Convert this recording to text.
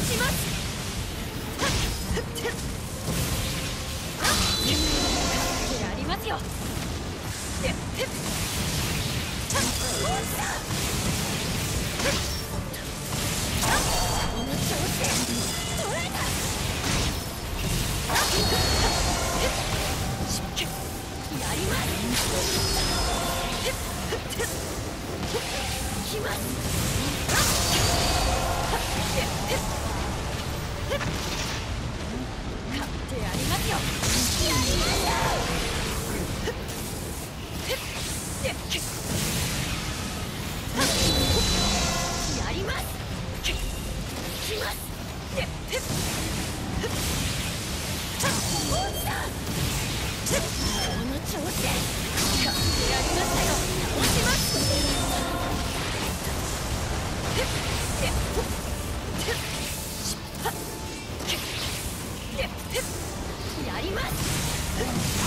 しますやりますよきます Yeah. Yeah.